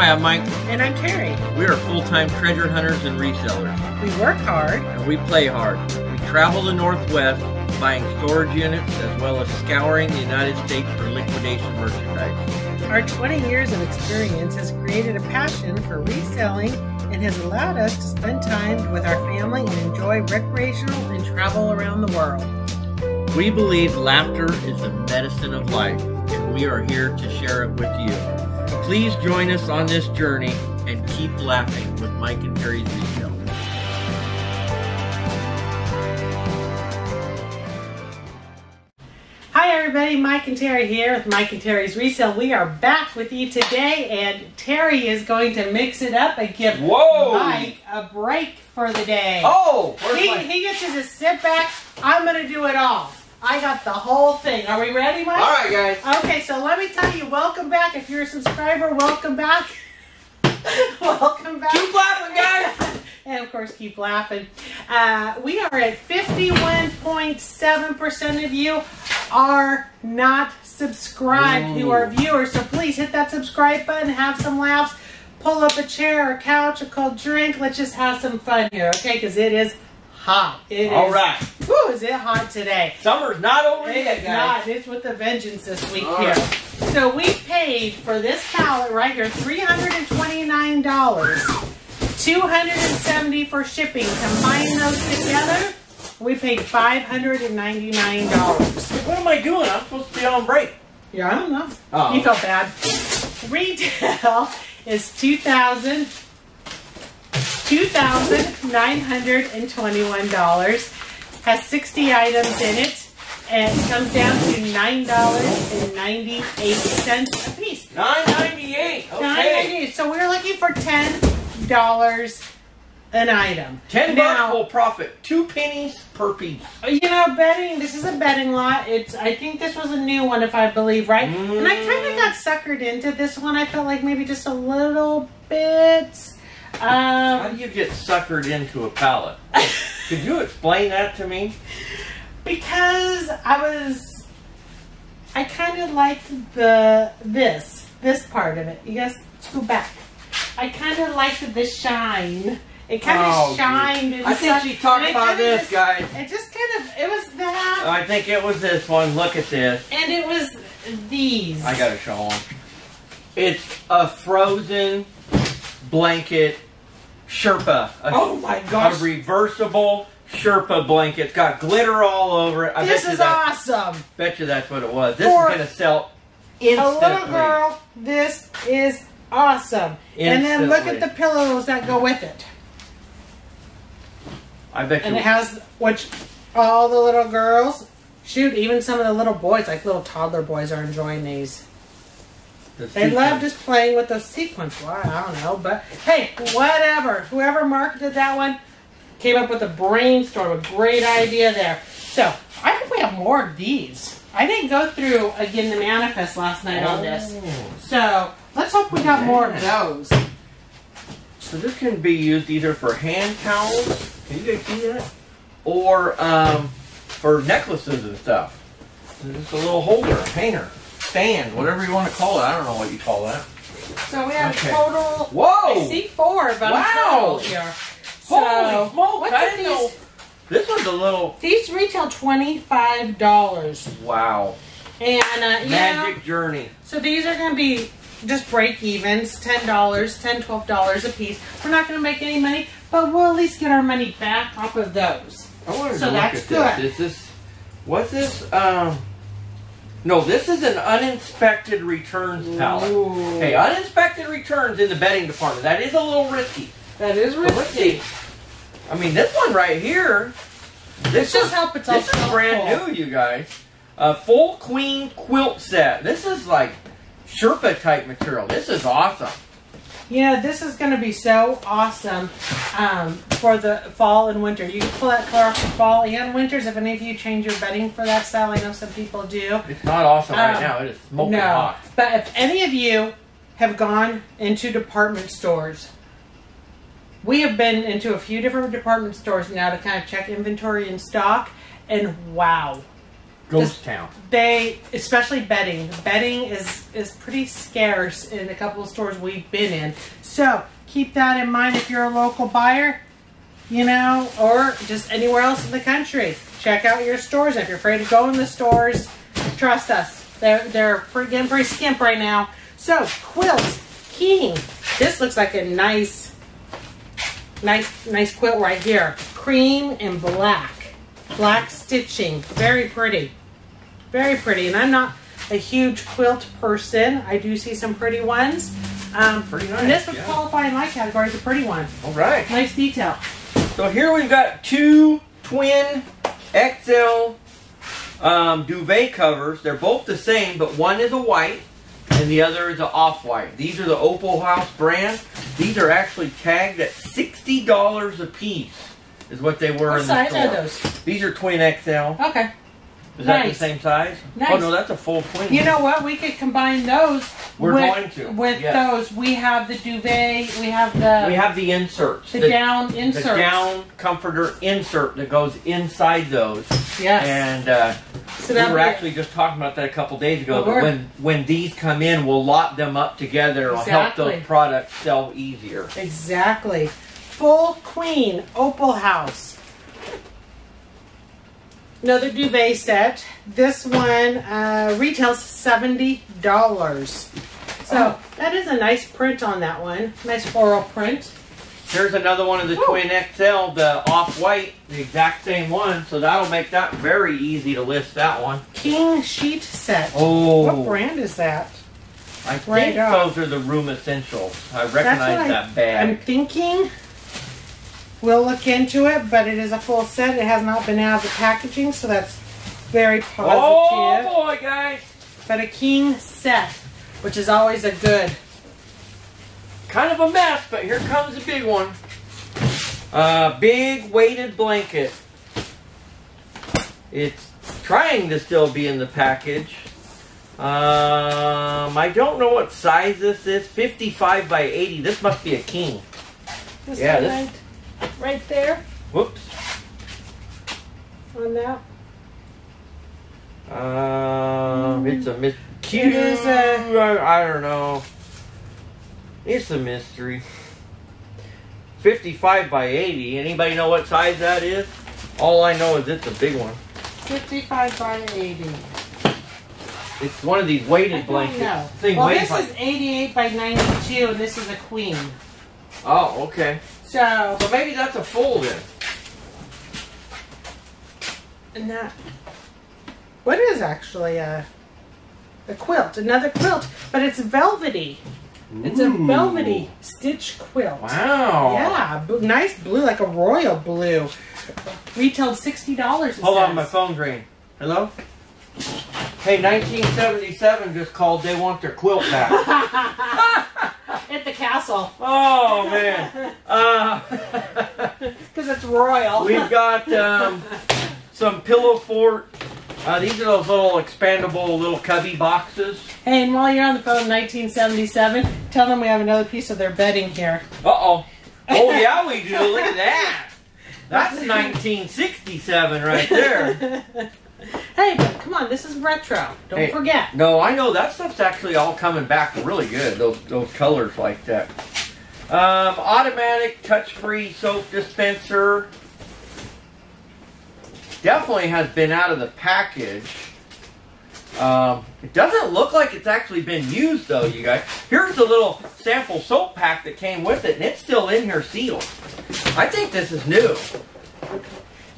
Hi, I'm Mike. And I'm Terri. We are full-time treasure hunters and resellers. We work hard. And we play hard. We travel the Northwest buying storage units as well as scouring the United States for liquidation merchandise. Our 20 years of experience has created a passion for reselling and has allowed us to spend time with our family and enjoy recreational and travel around the world. We believe laughter is the medicine of life, and we are here to share it with you. Please join us on this journey and keep laughing with Mike and Terri's Retail. Hi everybody, Mike and Terri here with Mike and Terri's Resale. We are back with you today and Terry is going to mix it up and give Whoa! Mike a break for the day. Oh! He, he gets to just sit back. I'm going to do it all. I got the whole thing. Are we ready, Mike? All right, guys. Okay, so let me tell you, welcome back. If you're a subscriber, welcome back. welcome back. Keep laughing, guys. and of course, keep laughing. Uh, we are at 51.7% of you are not subscribed Ooh. who are viewers. So please hit that subscribe button, have some laughs, pull up a chair, a couch, a cold drink. Let's just have some fun here, okay? Because it is hot. It All is- right. Woo, is it hot today? Summer's not over It yet, is guys. not. It's with a vengeance this week All here. right. So we paid for this pallet right here three hundred and twenty nine dollars, $270 for shipping. Combine those together, we paid five hundred and ninety nine dollars. What am I doing? I'm supposed to be on break. Yeah, I don't know. Oh. You felt bad. Retail is two thousand. Two thousand nine hundred and twenty-one dollars. Has sixty items in it, and it comes down to nine dollars and ninety-eight cents a piece. Nine ninety-eight. Nine Okay. ninety-eight. So we're looking for ten dollars an item. Ten bucks will profit two pennies per piece. You know, bedding. This is a bedding lot. It's. I think this was a new one, if I believe right. And I kind of mm. got suckered into this one. I felt like maybe just a little bit. How Um, do you get suckered into a pallet? Could you explain that to me? because I was. I kind of liked the this this part of it. You guys go back. I kind of liked the shine. It kind of Oh, shined. I think she talked about this, just- guys. It just kind of. It was that, I think it was this one. Look at this. and it was these. I gotta show them. It's a frozen blanket Sherpa. A, Oh my gosh! a reversible Sherpa blanket. It's got glitter all over it. I this is that, awesome. Bet you that's what it was. This For is gonna sell instantly. A little girl, this is awesome. And then look at the pillows that go with it. I bet you. And it has which all the little girls, shoot, even some of the little boys, like little toddler boys, are enjoying these. The They love just playing with those sequins. Why I don't know, but hey, whatever. Whoever marketed that one came up with a brainstorm, a great idea there. So I hope we have more of these. I didn't go through again the manifest last night on this. Oh. So let's hope we got more of those. So this can be used either for hand towels, can you guys see that? Or um, for necklaces and stuff. Just a little holder, hanger, stand, whatever you want to call it. I don't know what you call that. So we have Okay. a total. Whoa! I see four, but Wow. I'm total here. Holy so, smoke! what I did didn't know. these? This one's a little These retail twenty five dollars, wow. and uh, you know, Magic journey. so these are going to be just break evens, ten dollars, ten twelve dollars a piece. We're not going to make any money, but we'll at least get our money back off of those. I wanted So to look that's at good. this. Is this what's this? Um, no, this is an uninspected returns pallet. Ooh. Okay, uninspected returns in the bedding department. That is a little risky. That is risky. I mean, this one right here. This just is, it's this is brand new, you guys. A full queen quilt set. This is like Sherpa type material. This is awesome. You know, this is going to be so awesome um, for the fall and winter. You can pull that color off for fall and winters. If any of you change your bedding for that style, I know some people do. It's not awesome right Um, now. It is smoking no, hot. but if any of you have gone into department stores, we have been into a few different department stores now to kind of check inventory and stock, and wow, ghost town. they especially bedding. Bedding is is pretty scarce in a couple of stores we've been in. So keep that in mind if you're a local buyer you know or just anywhere else in the country. Check out your stores. If you're afraid to go in the stores trust us. They're they're pretty, getting pretty skimp right now. So quilt king this looks like a nice nice nice quilt right here. Cream and black. Black stitching. Very pretty very pretty. And I'm not a huge quilt person. I do see some pretty ones. Um, Pretty And this would yeah. qualify in my category as a pretty one. All right. Nice detail. So here we've got two twin XL um, duvet covers. They're both the same, but one is a white and the other is an off-white. These are the Opalhouse brand. These are actually tagged at sixty dollars a piece. Is what they were What in the size store. are those? These are twin XL. Okay. Is that the same size? Nice. Oh no, that's a full queen. You know what? We could combine those We're with, going to, with yes. those. We have the duvet. We have the we have the inserts. the, down inserts. the down comforter insert that goes inside those. Yes. And uh, so we were actually just talking about that a couple days ago. Were. when when these come in, we'll lot them up together. It'll help those products sell easier. exactly full queen Opalhouse. Another duvet set. This one uh, retails seventy dollars. So Oh. that is a nice print on that one. Nice floral print. Here's another one of the Ooh. twin XL, the off white, the exact same one. So that'll make that very easy to list that one. King sheet set. Oh, What brand is that? I think Right off. those are the Room Essentials. I recognize what I- that bag. I'm thinking we'll look into it, but it is a full set. It has not been out of the packaging, so that's very positive. Oh boy, guys! But a king set, which is always a good. Kind of a mess, but here comes a big one. Uh, big weighted blanket. It's trying to still be in the package. Um, I don't know what size this is. 55 by 80. This must be a king. This Yeah, this- right, right there Whoops. on that. Um, it's a mis- cute. is a- I, I don't know. It's a mystery. 55 by 80. Anybody know what size that is? All I know is it's a big one. 55 by 80. It's one of these I weighted don't blankets. know. Thing Well, this like. is 88 by 92, and this is a queen. Oh, okay. So, So maybe that's a full then. and that. What is actually a a quilt? Another quilt, but it's velvety. It's a velvety stitch quilt. Wow. Yeah, b- nice blue, like a royal blue. Retailed sixty dollars. Hold on, my phone's ringing. Hello? Hey, 1977 just called. They want their quilt back. Castle, oh, man. Uh, because it's royal. We've got um, some pillow fort. Uh, these are those little expandable little cubby boxes. Hey, and while you're on the phone, 1977, tell them we have another piece of their bedding here. Uh oh. Oh yeah, we do. Look at that. That's 1967 right there. Hey, but come on, this is retro. Don't Hey. forget. No, I know that stuff's actually all coming back really good. Those those colors like that. Um, automatic touch-free soap dispenser. Definitely has been out of the package. Um, it doesn't look like it's actually been used though, you guys. Here's the little sample soap pack that came with it, and it's still in here sealed. I think this is new.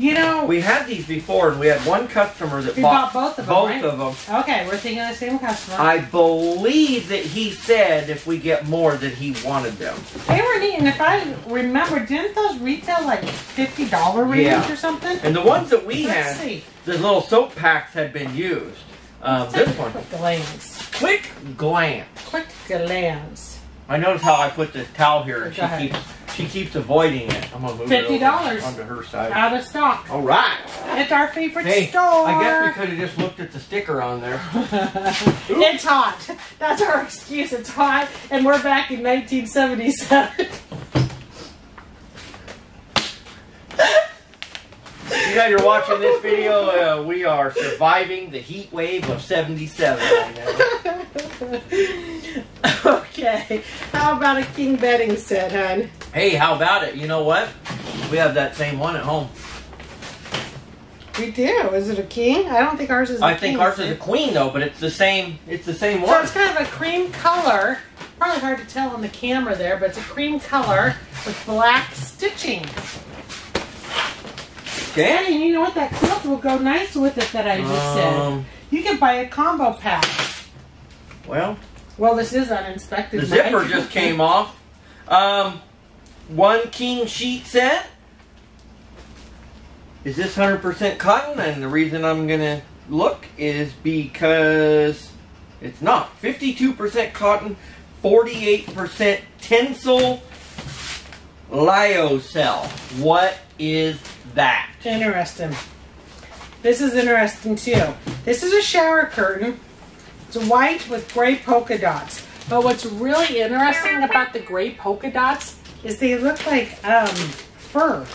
You know, We had these before, and we had one customer that bought, bought both of them, both right? of them. okay, we're thinking of the same customer. I believe that he said if we get more that he wanted them. they were neat, and if I remember, didn't those retail like fifty dollar range Yeah. or something? And the ones that we Let's had, see. the little soap packs had been used. Um, this one, quick glance. quick glance. Quick glance. I notice how I put this towel here, and Go she ahead. keeps she keeps avoiding it. I'm gonna move over $50. onto her side. Out of stock. All right. It's our favorite Hey, store. I guess we could have just looked at the sticker on there. it's hot. That's our excuse. It's hot, and we're back in 1977. you guys are watching this video, uh, we are surviving the heat wave of 77 right now. okay. How about a king bedding set, hon? Hey, how about it? You know what? We have that same one at home. We do. Is it a king? I don't think ours is. a I think king, ours is is a queen though, but it's the same. It's the same So one. it's kind of a cream color. Probably hard to tell on the camera there, but it's a cream color with black stitching. Okay. Hey, you know what? That quilt will go nice with it that I just said. Um, You can buy a combo pack. Well, Well, this is uninspected. the zipper Mike. just came off. Um, one king sheet set. Is this 100% cotton? And the reason I'm gonna look is because it's not. 52% cotton, 48% Tencel lyocell. What is that? Interesting. This is interesting too. This is a shower curtain. It's white with gray polka dots. But what's really interesting about the gray polka dots is they look like um, fur.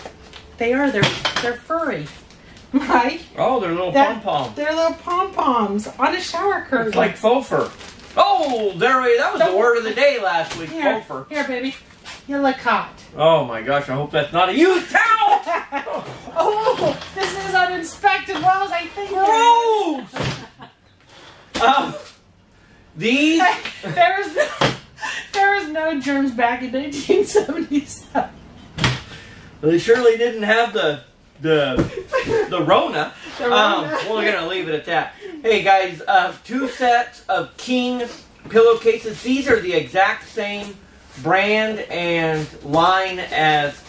They are. They're they're furry, right? Oh, they're little pom poms. They're little pom poms on a shower curtain. It's like faux fur. Oh, there we. That was the Don't- word of the day last week. here, Faux fur. here, baby. You look hot. Oh my gosh! I hope that's not a used towel. oh, this is uninspected. Well as I think. Gross. Um, these. there is no, there is no germs back in 1977. They surely didn't have the the the Rona. The Um, we're gonna leave it at that. Hey guys, uh, two sets of King pillowcases. These are the exact same brand and line as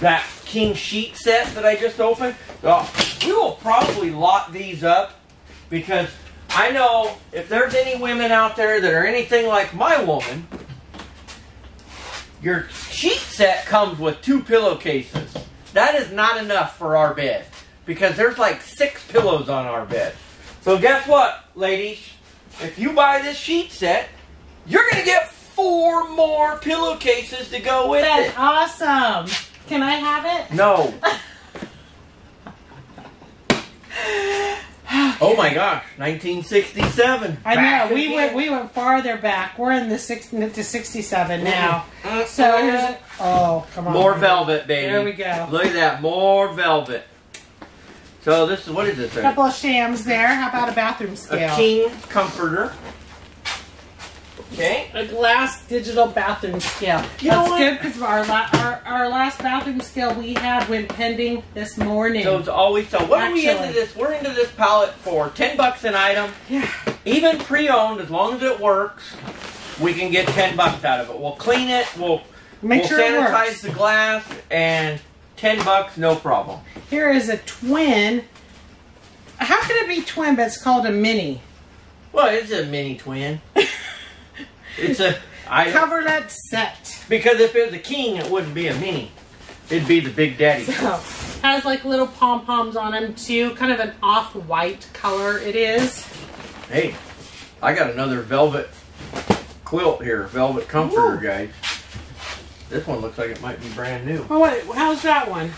that King sheet set that I just opened. Uh, we will probably lock these up because I know if there's any women out there that are anything like my woman, your sheet set comes with two pillowcases. That is not enough for our bed because there's like six pillows on our bed. So guess what, ladies? If you buy this sheet set, you're gonna get four more pillowcases to go with That's it. awesome. Can I have it? No. oh my gosh, 1967. I know we again. went we went farther back. We're in the six to 67 now. Mm, So mm, here's oh come on More velvet, baby. There we go. Look at that, more velvet. So this is what is this? A couple of shams there. How about a bathroom scale? A king comforter. Okay. A glass digital bathroom scale. You know That's what? good because our, la- our our last bathroom scale we had went pending this morning. So it's always so. What are we into this? We're into this pallet for ten bucks an item. yeah. Even pre-owned, as long as it works, we can get ten bucks out of it. We'll clean it. We'll Make we'll sure it sanitize works. the glass, and ten bucks, no problem. Here is a twin. How can it be twin but it's called a mini? Well, it's a mini twin. it's a I Coverlet set. because if it was a king, it wouldn't be a mini. It'd be the big daddy. So, has like little pom poms on them too. Kind of an off white color it is. Hey, I got another velvet quilt here, velvet comforter, Ooh. guys. This one looks like it might be brand new. Oh wait, how's that one?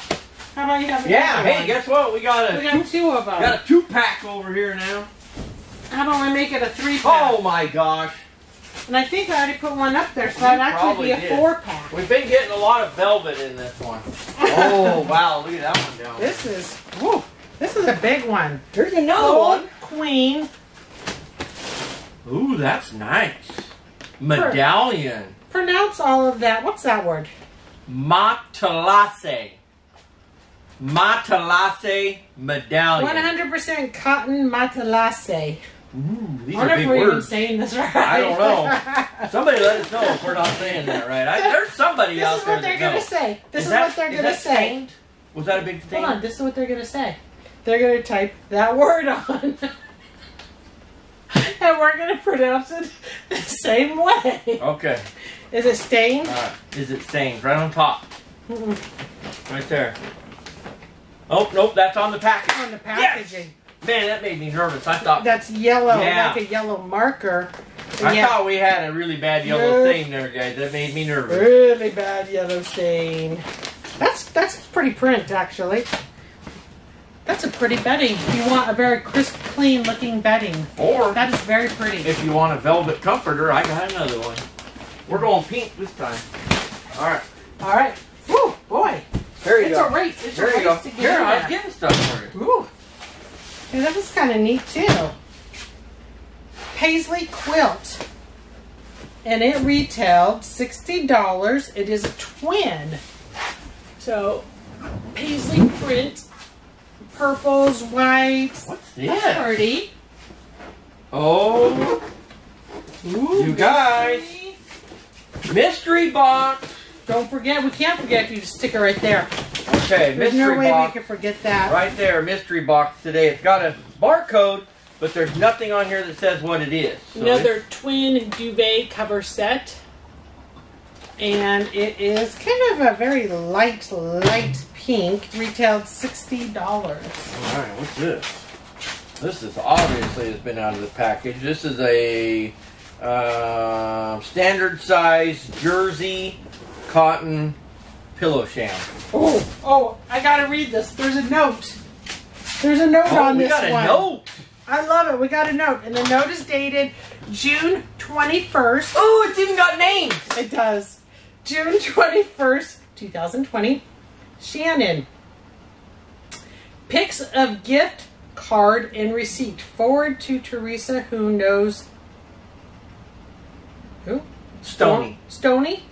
How about you have Yeah, hey, one? guess what? We got a We got two of them. got a two pack over here now. How about I make it a three pack? Oh my gosh, And I think I already put one up there, so that'd actually be a did. four pack. we've been getting a lot of velvet in this one. Oh wow, look at that one down. This is, woo, this is a big one. There's another Gold queen. Ooh, that's nice. Medallion. Pronounce all of that. What's that word? Matalase. Matalase medallion. 100% cotton matelasse. Ooh, these I are wonder if big we're even words. saying this right. I don't know. Somebody let us know if we're not saying that right. I, there's somebody else. this out is there what they're gonna say. This is, that- what they're gonna say. stained? Was that a big thing? Hold on, this is what they're gonna say. They're gonna type that word on. and we're gonna pronounce it the same way. Okay. Is it stained? Right. Is it stained? Right on top. Mm-mm. Right there. Oh, nope, that's on the package. on the packaging. Man, that made me nervous. I thought That's yellow, Yeah. like a yellow marker. I yeah, thought we had a really bad yellow No. stain there, guys. That made me nervous. really bad yellow stain. That's that's pretty print actually. That's a pretty bedding. If you want a very crisp, clean looking bedding, Or that is very pretty. if you want a velvet comforter, I got another one. We're going pink this time. All right, All right. Woo, boy. there you It's go. a race. It's there a you race go. to get Here, I was there. getting stuff for you. Ooh. That is kind of neat too. Paisley quilt. And it retailed $60. It is a twin. So, paisley print, purples, whites. What's this? pretty. Oh, Ooh, You guys. mystery. mystery box. Don't forget, we can't forget if you just stick it right there. Okay, There's mystery no way box. we can forget that. Right there, mystery box today. It's got a barcode, but there's nothing on here that says what it is. So Another twin duvet cover set. And it is kind of a very light, light pink. Retailed $60. All right, what's this? This is obviously has been out of the package. This is a uh, standard size jersey cotton pillow sham. Oh, oh, I gotta read this. There's a note. There's a note Oh, on we got a note. I love it. We got a note. And the note is dated June 21st. Oh, it's even got names. It does. June 21st, 2020. Shannon. Pics of gift card and receipt. Forward to Teresa, who knows. Who? Stony. Stony?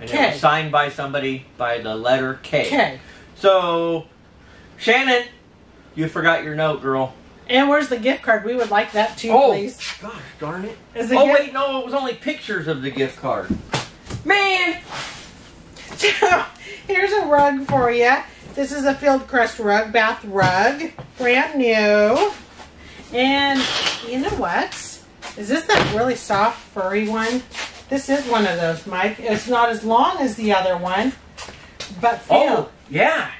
And it was signed by somebody by the letter K. Okay. So, Shannon, you forgot your note, girl. And where's the gift card? We would like that too, Oh, please. gosh darn it. Is the Oh, gift- wait, no, it was only pictures of the gift card. Man! So here's a rug for you. This is a Fieldcrest rug, bath rug, brand new. And you know what? Is this that really soft, furry one? This is one of those, Mike. It's not as long as the other one, but feel. Oh, yeah.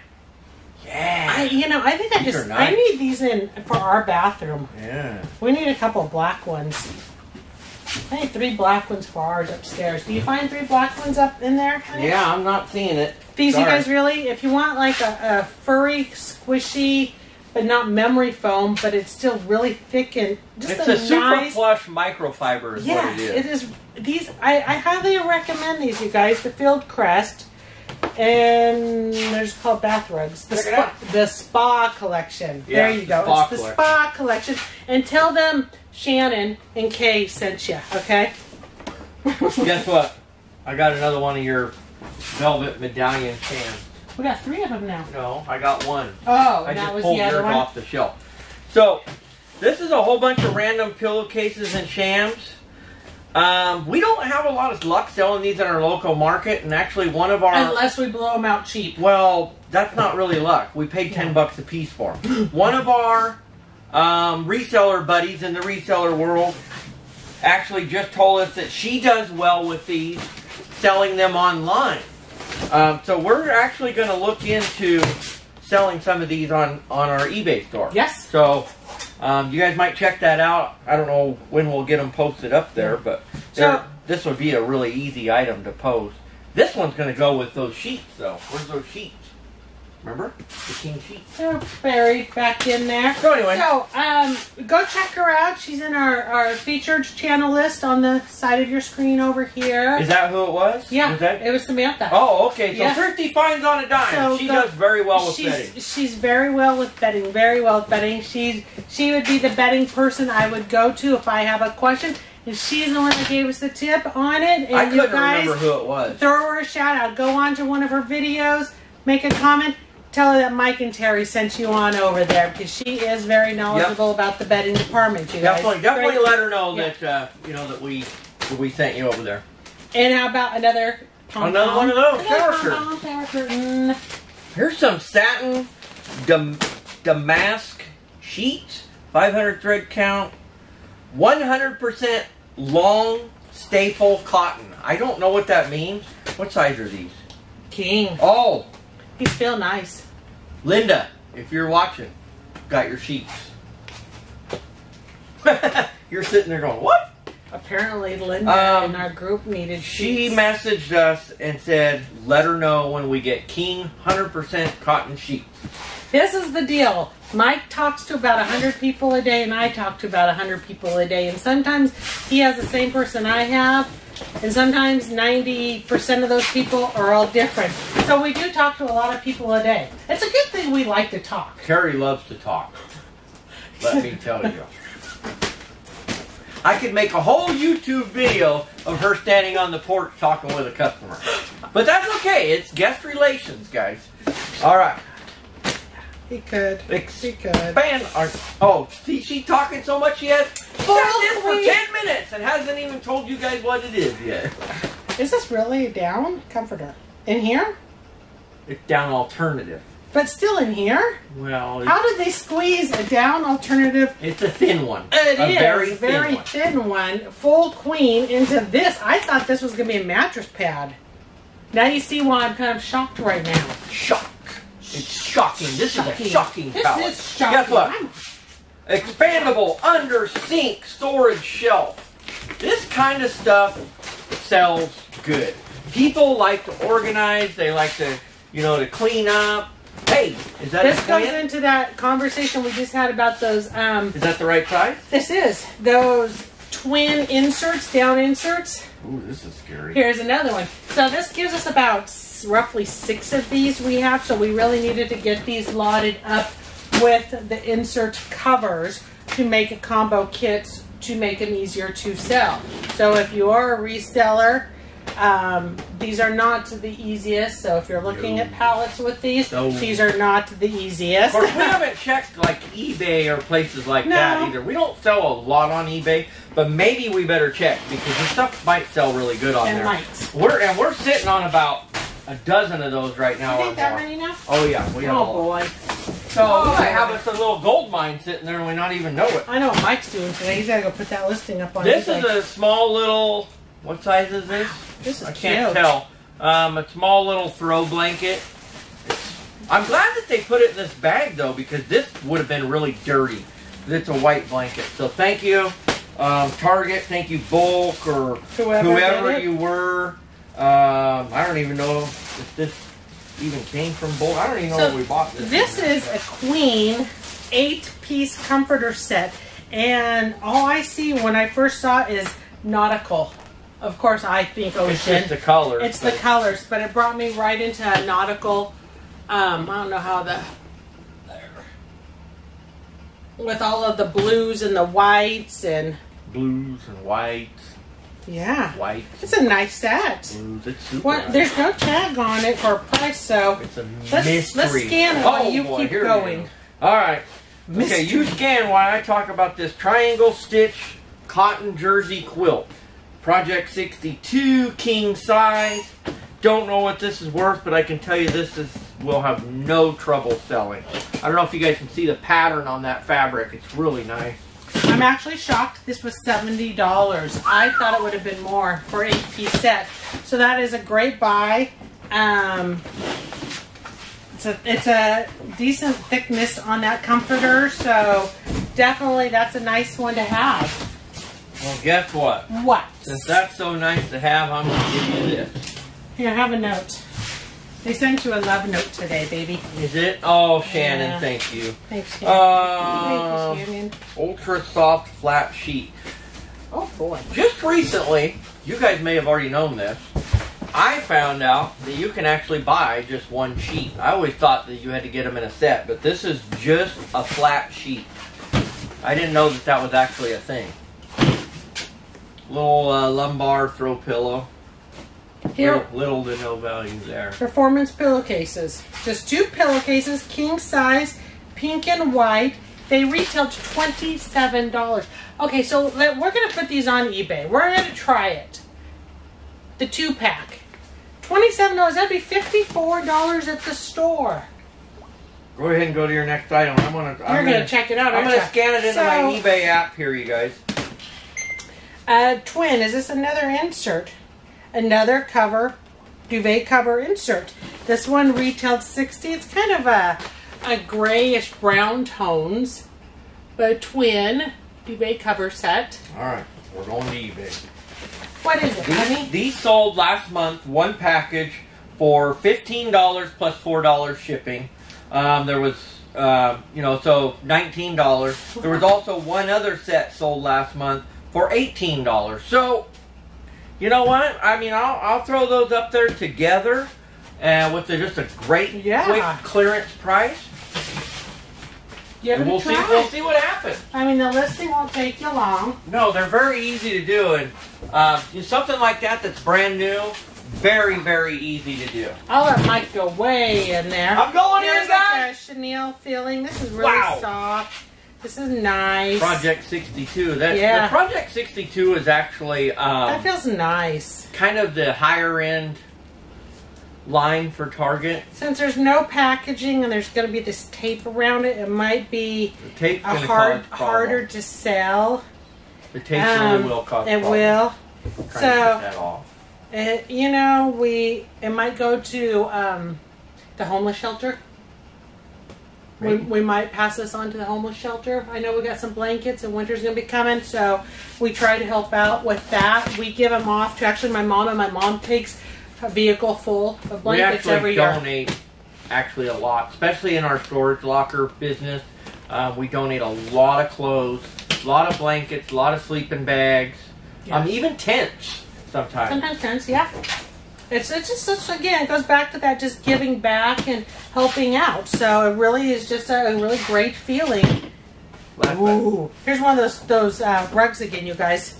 Yeah. I, you know, I think I These just are I need these in for our bathroom. yeah. We need a couple black ones. I need three black ones for ours upstairs. Do you find three black ones up in there? honey? Yeah, I'm not seeing it. These you guys really, if you want like a, a furry, squishy, but not memory foam, but it's still really thick and just It's a, a super nice. plush microfiber is yes, what it it is. is. These I, I highly recommend these, you guys. The Fieldcrest, and they're just called bath rugs. The spa, the spa collection. Yeah, there you go. spa it's the collection. spa collection, and tell them Shannon and Kay sent you. Okay. Guess what? I got another one of your velvet medallion cans. We got three of them now. No, I got one. Oh, I that just was pulled the other yours one. off the shelf. So, this is a whole bunch of random pillowcases and shams. Um, we don't have a lot of luck selling these in our local market, and actually, one of our Unless we blow them out cheap. well, that's not really luck. We paid ten Yeah. bucks a piece for them. one of our um, reseller buddies in the reseller world actually just told us that she does well with these, selling them online. Um, so we're actually going to look into selling some of these on on our eBay store. Yes. So um, you guys might check that out. I don't know when we'll get them posted up there, but So- this would be a really easy item to post. This one's going to go with those sheets, though. Where's those sheets? Remember the king sheets? They're buried back in there. So anyway, So, um, go check her out. She's in our, our featured channel list on the side of your screen over here. is that who it was? yeah, Was that- it was Samantha. Oh, okay. So Yeah. thrifty finds on a dime. So she the- does very well with she's bedding. she's very well with bedding. Very well with bedding. She's she would be the bedding person I would go to if I have a question. And she's the one that gave us the tip on it. And I couldn't guys remember who it was. throw her a shout out. Go on to one of her videos, make a comment, tell her that Mike and Terri sent you on over there because she is very knowledgeable about the bedding department. You guys, Definitely, definitely Great. let her know Yeah. that uh, you know that we that we sent you over there. And how about another pom Another one of those, Another pom-pom curtain. Here's some satin dam- damask sheets, 500 thread count, 100% long staple cotton. I don't know what that means. What size are these? King. Oh, These feel nice. Linda, if you're watching, got your sheets. you're sitting there going, what? Apparently, Linda Um, in our group needed She sheets. messaged us and said, let her know when we get King 100% cotton sheets. This is the deal. Mike talks to about 100 people a day, and I talk to about 100 people a day. And sometimes he has the same person I have, and sometimes 90% of those people are all different. So we do talk to a lot of people a day. It's a good thing we like to talk. Carrie loves to talk. Let me tell you. I could make a whole YouTube video of her standing on the porch talking with a customer. But that's okay. It's guest relations, guys. All right. He could. Ex- He could. Expand our. Oh, see, she talking so much yet. She's Well, this for we- ten minutes and hasn't even told you guys what it is yet. Is this really a down comforter? In here? It's down alternative. But still in here? Well, it's, How did they squeeze a down alternative it's a thin one. It a is very a thin very one. thin one, full queen into this. I thought this was gonna be a mattress pad. Now you see why I'm kind of shocked right now. Shock. It's shocking. This is a shocking This pallet. is shocking. Guess what? I'm- Expandable under sink storage shelf. This kind of stuff sells good. People like to organize. They like to, you know, to clean up. Hey, is that This goes into that conversation we just had about those. Um, Is that the right size? this is those twin inserts, down inserts. Ooh, this is scary. Here's another one. So this gives us about roughly six of these we have. So we really needed to get these lotted up with the insert covers to make a combo kits to make them easier to sell. So if you are a reseller, um, these are not the easiest. So if you're looking at pallets with these, No. these are not the Of easiest. course, we haven't checked like eBay or places like that either. We don't sell a lot on eBay, but maybe we better check because the stuff might sell really good on And there. might. We're and we're sitting on about a dozen of those right now. You think that more. many now? Oh yeah, we have a Oh lot. boy. So Oh. we might have us a little gold mine sitting there and we not even know it. I know what Mike's doing today. He's got to go put that listing up on This eBay. is a small little. What size is this? This is I can't cute. tell. Um, a small little throw blanket. I'm glad that they put it in this bag though because this would have been really dirty. It's a white blanket. So thank you, um, Target. Thank you, Bulq or Whoever whoever you were. Um, I don't even know if this even came from Bulq. I don't even know So, where we bought this. This is a queen eight piece comforter set. And all I see when I first saw it is nautical. Of course, I think It's ocean. just the colors. It's the colors, but it brought me right into a nautical. Um, I don't know how the. There. With all of the blues and the whites, and blues and whites, yeah. whites, It's a nice set. blues. What? nice. There's no tag on it for a price, so It's a let's, mystery. let's scan it while Oh, you boy, keep going. go. All right. Okay, you scan while I talk about this triangle stitch cotton jersey quilt. Project 62, king size. Don't know what this is worth, but I can tell you this is will have no trouble selling. I don't know if you guys can see the pattern on that fabric. It's really nice. I'm actually shocked this was $70. I thought it would have been more for eight piece set. So that is a great buy. Um, it's a, it's a decent thickness on that comforter, so definitely that's a nice one to have. Well, guess what? What? Since that's so nice to have, I'm going to give you this. Here, I have a note. They sent you a love note today, baby. Is it? Oh, Shannon, Yeah. thank you. Thanks, Shannon. Uh, Thank you, Shannon. ultra soft flat sheet. Oh boy. Just recently, you guys may have already known this. I found out that you can actually buy just one sheet. I always thought that you had to get them in a set, but this is just a flat sheet. I didn't know that that was actually a thing. Little uh, lumbar throw pillow. Here, Little, little to no value there. performance pillowcases. Just two pillowcases, king size, pink and white. They retail to twenty-seven dollars. Okay, so we're gonna put these on eBay. We're gonna try it. The two pack, twenty-seven dollars. That'd be fifty-four dollars at the store. Go ahead and go to your next item. I'm gonna. You're I'm gonna, check it out. I'm gonna ya? scan it into So, my eBay app here, you guys. Uh, twin. Is this another insert? Another cover, duvet cover insert. This one retailed sixty. It's kind of a a grayish brown tones, but a twin duvet cover set. All right, we're going to eBay. What is it, These, honey? these sold last month, one package for fifteen dollars plus plus four dollars shipping. Um, there was Uh, you know, so nineteen dollars. There was also one other set sold last month for eighteen dollars. So, you know what? I mean, I'll I'll throw those up there together, and with the, just a great Yeah. quick clearance price. Give it we'll a see try. we'll see what happens. I mean, the listing won't take you long. No, they're very easy to do, and uh, something like that that's brand new, very very easy to do. I'll let Mike go way in there. I'm going in, Here's like guys. a chenille feeling. This is really Wow. soft. This is nice. Project 62. That's Yeah. the Project 62 is actually That um, feels nice. kind of the higher end line for Target. Since there's no packaging and there's going to be this tape around it, it might be a hard, harder to sell. The tape Um, really will cause It will. So- that. It, you know, we it might go to um, the homeless shelter. We, we might pass this on to the homeless shelter. I know we got some blankets and winter's gonna be coming, so we try to help out with that. We give them off to actually my mom, and my mom takes a vehicle full of We blankets actually every year. donate actually a lot, especially in our storage locker business. Um, we donate a lot of clothes, a lot of blankets, a lot of sleeping bags, um, Yes. even tents sometimes. Sometimes tents, yeah. It's it's just it's, again it goes back to that just giving back and helping out. So it really is just a, a really great feeling. Ooh. Here's one of those those uh, rugs again, you guys.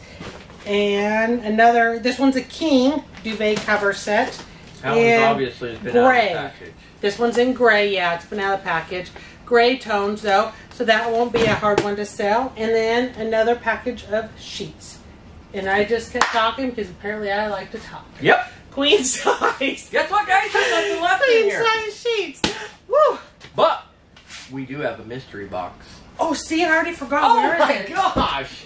And another. This one's a king duvet cover set. That one's and obviously has been out gray. of package. This one's in gray. Yeah, it's been out of package. Gray tones though, so that won't be a hard one to sell. And then another package of sheets. And I just kept talking because apparently I like to talk. Yep. Queen size. Guess what, guys? There's nothing left in here. Queen size sheets. Woo. But we do have a mystery box. Oh, see, I already forgot. Oh Where my gosh!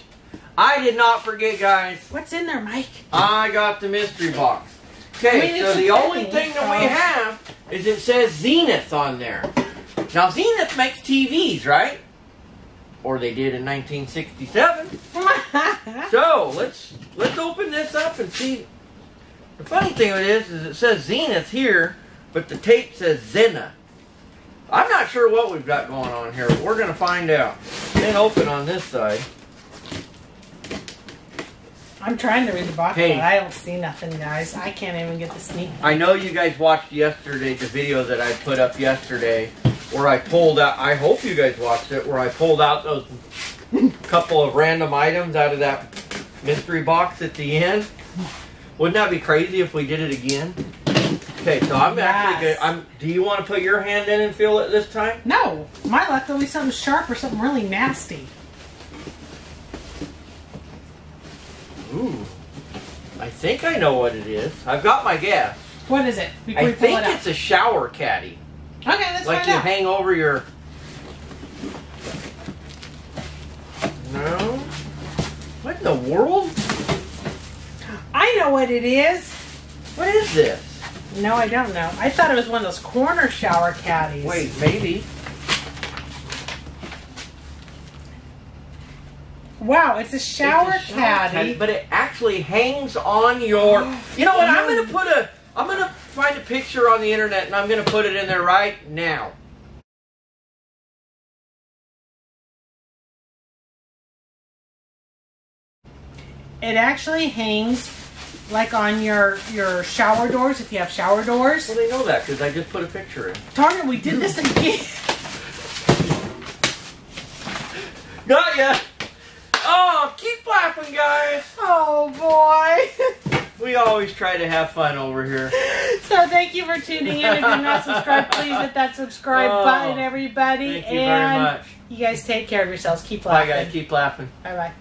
I did not forget, guys. What's in there, Mike? I got the mystery box. Okay, so the only thing. that we have is it says Zenith on there. Now Zenith makes TVs, right? Or they did in 1967. So let's let's open this up and see. The funny thing of it is, it says Zenith here, but the tape says Zena. I'm not sure what we've got going on here, but we're gonna find out. Then open on this side. I'm trying to read the box, Hey. but I don't see nothing, guys. I can't even get the sneak. I know you guys watched yesterday the video that I put up yesterday, where I pulled out. I hope you guys watched it, where I pulled out those couple of random items out of that mystery box at the end. Wouldn't that be crazy if we did it again? Okay, so I'm actually Yes. good. I'm. Do you want to put your hand in and feel it this time? No, my luck there'll be something sharp or something really nasty. Ooh, I think I know what it is. I've got my guess. What is it? Before I think it out. it's a shower caddy, Okay, let's like you out. hang over your. No. What in the world? I know what it is. What is this? No, I don't know. I thought it was one of those corner shower caddies. Wait, maybe. Wow, it's a shower, It's a caddy. but it actually hangs on your. You know what? I'm gonna oh. put a. I'm gonna find a picture on the internet and I'm gonna put it in there right now. It actually hangs like on your your shower doors if you have shower doors. Well, they know that because I just put a picture in. Target, we did this again. Got ya! Oh, keep laughing, guys. Oh boy. We always try to have fun over here. So thank you for tuning in. If you're not subscribed, please hit that subscribe Oh, button, everybody. Thank you and very much. you guys take care of yourselves. Keep laughing. Bye, guys. Keep laughing. Bye bye.